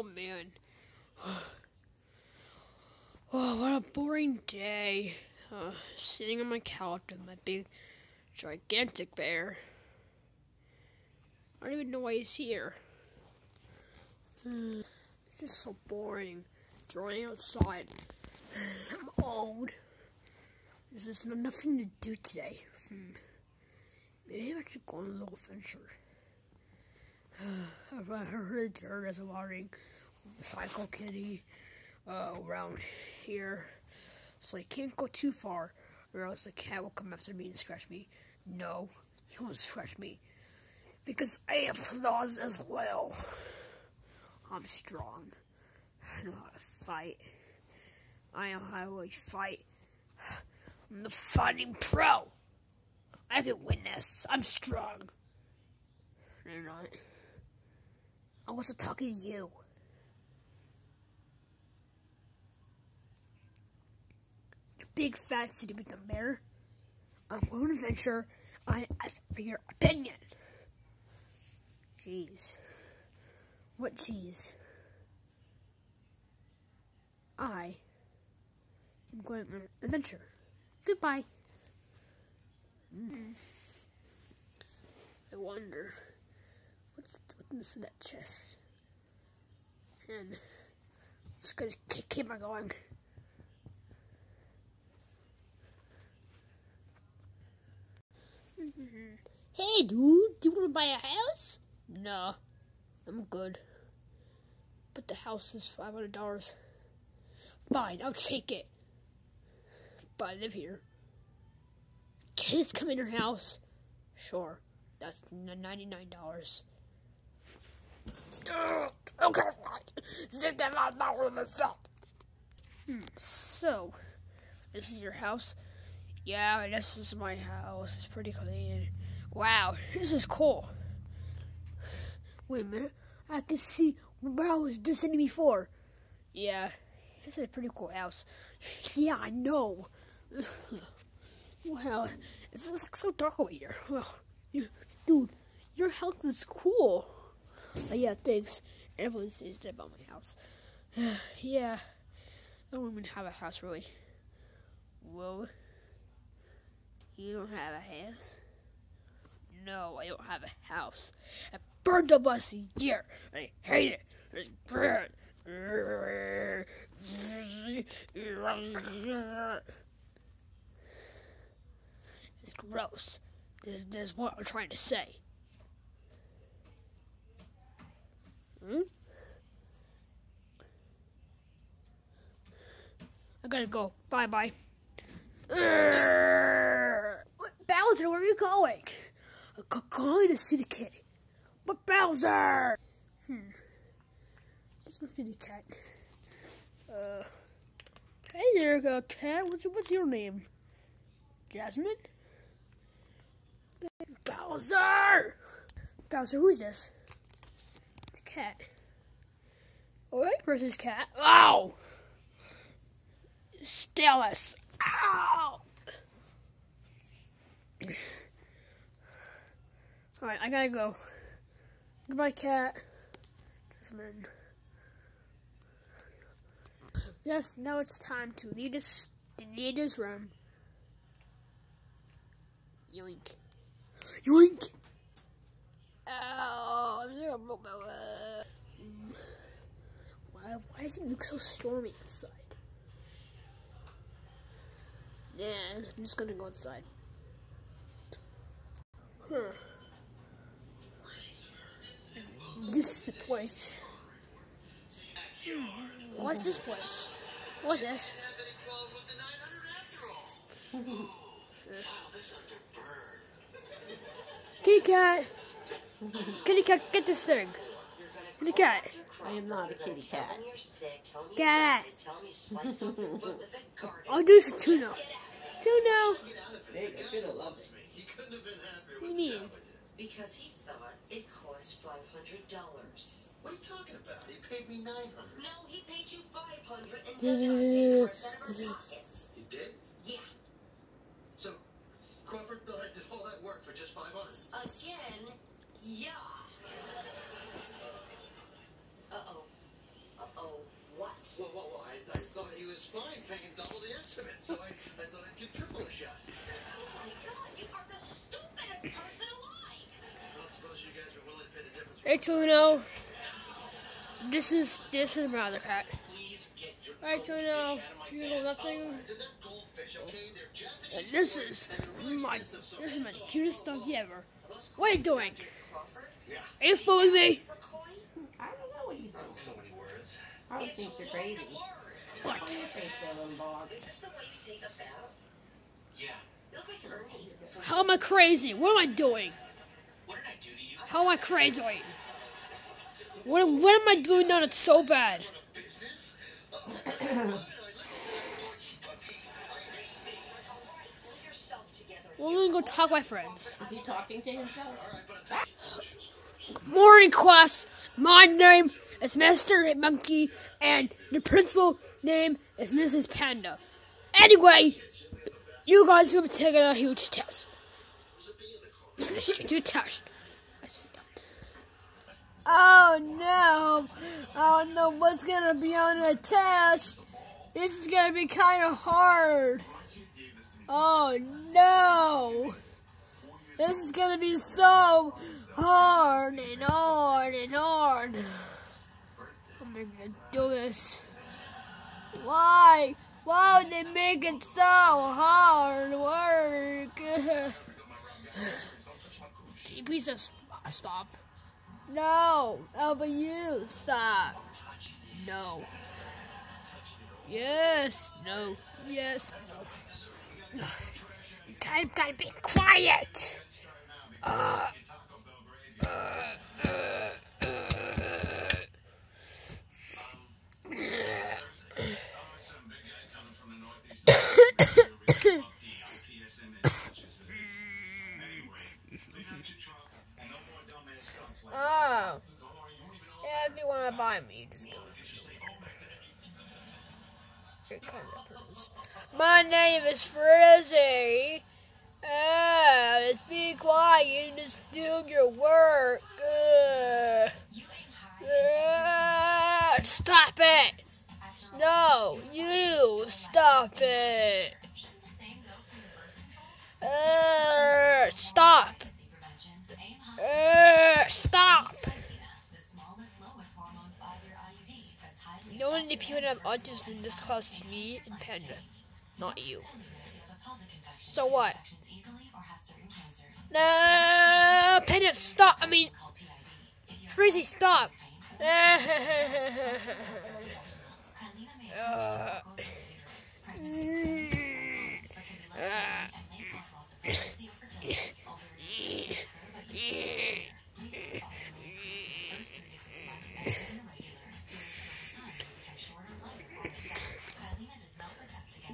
Oh man. Oh, what a boring day. Uh, sitting on my couch with my big, gigantic bear. I don't even know why he's here. Uh, just so boring. Throwing outside. I'm old. There's just nothing to do today. Hmm. Maybe I should go on a little adventure. I have heard there's a watering Psycho Kitty uh, around here. So I can't go too far, or else the cat will come after me and scratch me. No, he won't scratch me. Because I have claws as well. I'm strong. I know how to fight. I know how to fight. I'm the fighting pro. I can win this. I'm strong. No, not. I wasn't talking to you. You big fat city with the mayor. I'm going to venture. I ask for your opinion. Jeez. What jeez? I am going on an adventure. Goodbye. Mm. I wonder what's what's in that chest. And just gonna keep on going. Mm-hmm. Hey, dude, do you want to buy a house? No, I'm good. But the house is five hundred dollars. Fine, I'll take it. But I live here. Can I come in your house? Sure, that's ninety nine dollars. Okay, down, I'm not myself. So, this is your house? Yeah, this is my house. It's pretty clean. Wow, this is cool. Wait a minute. I can see where I was just before. Yeah, this is a pretty cool house. yeah, I know. wow, it's just like so dark over here. Well, you, dude, your house is cool. Uh, yeah, thanks. Everyone says that about my house. yeah, I don't even have a house really. Well, you don't have a house? No, I don't have a house. I burned up last year. I hate it. It's bad. It's gross. This, this is what I'm trying to say. Hmm? I gotta go. Bye bye. Bowser, where are you going? I'm going to see the kitty. But Bowser! Hmm. This must be the cat. Uh. Hey there, uh, cat. What's, what's your name? Jasmine? Bowser! Bowser, who's this? Cat. Alright, versus cat. Ow! Stelis! Ow! Alright, I gotta go. Goodbye, cat. Jasmine. Yes, now it's time to leave this, leave this room. Yoink. Yoink! Does it look so stormy outside? Yeah, I'm just gonna go inside. Huh. This is the place. What's this place? What's this? Kitty cat! Kitty cat, get this thing! Kitty cat! I am not a kitty cat. Get it! I'll do some tuna. Tuna! What do you mean? Because he thought it cost five hundred dollars. What are you talking about? He paid me nine hundred. No, he paid you five hundred and then I paid yeah. for Alright, Tuno. This is this is my other cat. Alright, Tuno. You know nothing. Did that goldfish, okay? They're Japanese. And this is my this is my cutest doggy ever. What are you doing? Are you fooling me? I don't know what he's doing. So many words. Probably thinks you're crazy. What? Your face there, little. Is this the way you take a bath? Yeah. You look like Ernie. How am I crazy? What am I doing? What did I do to you? How am I crazy? What what am I doing now that's so bad? Business? Pull yourself together. Well, I'm gonna go talk to my friends. Is he talking to himself? Morning class. My name is Mr. Monkey, and the principal name is Mrs. Panda. Anyway, you guys are gonna be taking a huge test. Let's do a test. Oh no! I don't know what's gonna be on the test. This is gonna be kind of hard. Oh no! This is gonna be so hard and hard and hard. How am I gonna do this? Why? Why would they make it so hard work? Can you please just stop? No, about you? Stop. No. Yes. No. Yes. No. You guys gotta be quiet. Oh. Yeah, if you want to buy me, just go. It kind of hurts. Is Frizzy. Ah, just be quiet and just do your work. Uh, ah, stop it. No, you stop it. Uh, stop. Uh, stop. Only people that have autism in this class is me and Panda, not you. So what? No, Panda, stop. I mean, Frizzy, stop. Uh,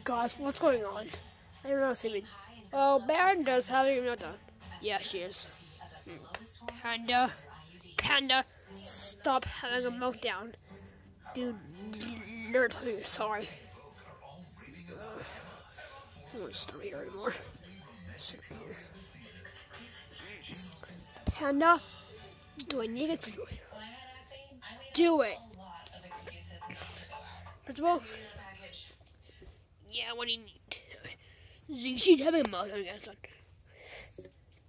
Guys, what's going on? I don't know happening. Oh, Panda's having a meltdown. Yeah, she is. Panda, Panda, stop having a meltdown. Dude, me sorry. I don't here anymore. Panda, do I need it to do it? Do it. Principal? Yeah, what do you need? She's having a meltdown again, son.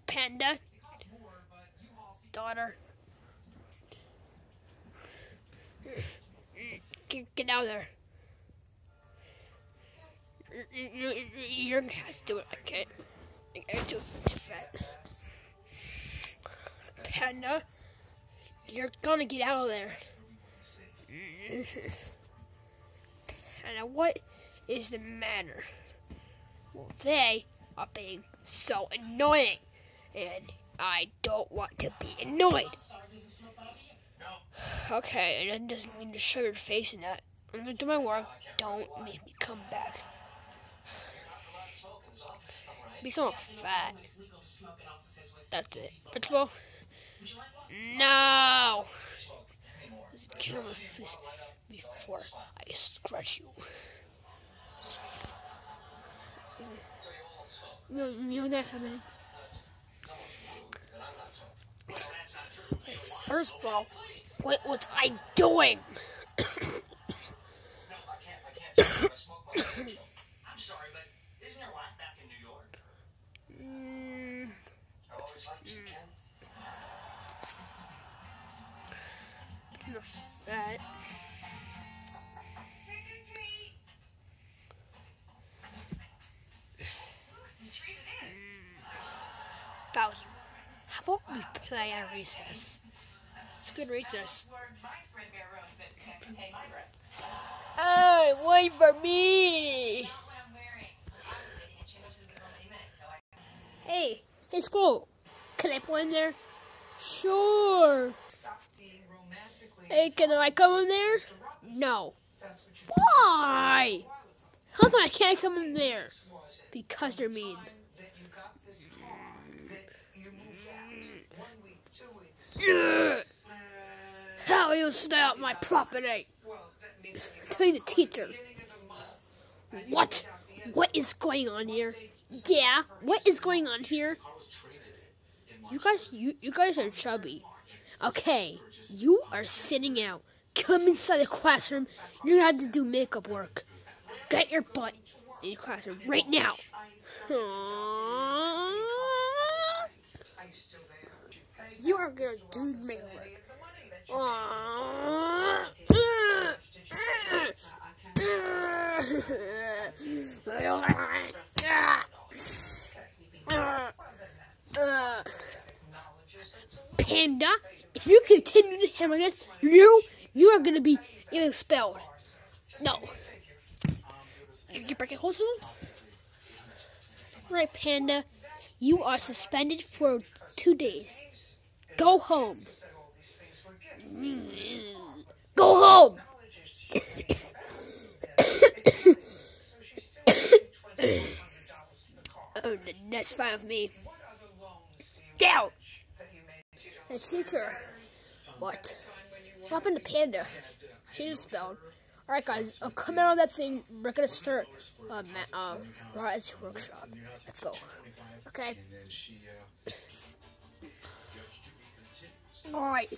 Panda. Daughter. Get, out of there. You- you- you- You're gonna have to do it. I can't. I- too, too fat. Panda. You're gonna get out of there. Panda, what is the matter? Well, they are being so annoying, and I don't want to be annoyed. Okay, and that doesn't mean to show your face in that. I'm gonna do my work. Don't make me come back. Be so fat. That's it. Principal? No! On my before I scratch you. You know that happening? First of all, what was I doing? No, I Bowser, how about we play at recess? It's good recess. Hey, wait for me! Hey, hey, school. Can I play in there? Sure. Hey, can I come in there? No. Why? How come I can't come in there? Because you're mean. How you out my property? Tell the teacher. What? What is going on here? Yeah, what is going on here? You guys, you, you guys are chubby. Okay, you are sitting out. Come inside the classroom. You're gonna have to do makeup work. Get your butt in the classroom right now. You gonna do makeup work. Panda, if you continue to hammer this, you you are gonna be expelled. No. You keep breaking holes in? Right, Panda. You are suspended for two days. Go home. Go home. oh, that's fine with me. Get out. The teacher. What? What happened to Panda? She spelled. Alright guys, uh, come out of that thing. We're gonna start uh, ma- uh, Rise Workshop. Let's go. Okay. Alright.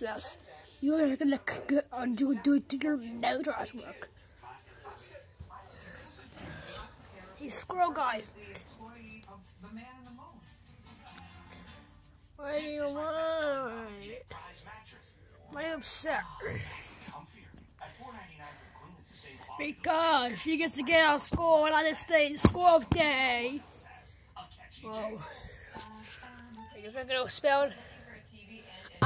Yes. You're gonna c- uh, do, do, your nose work. Hey, squirrel guy. What do you want? Why are you upset? Because she gets to get out of school and I just stay school day. Whoa. You're gonna get expelled?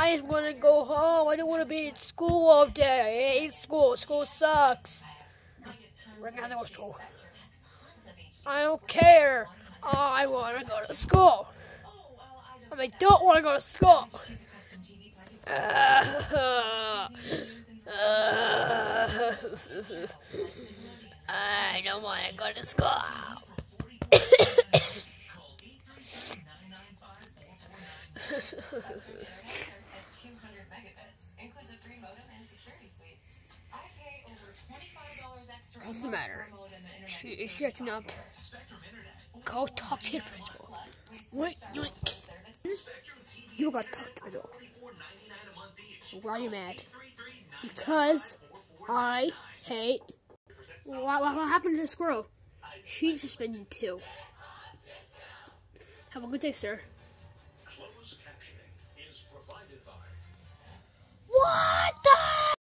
I just want to go home. I don't want to be at school all day. I hate school. School sucks. We're gonna have to go to school. I don't care. Oh, I want to go to school. I don't want to go to school. I don't want to go to school. What's the matter? She is checking up. Go talk to your principal. What? You, you got to talk to principal. Why are you mad? Because I hate... What, what happened to the squirrel? She's suspended too. Have a good day, sir. What the?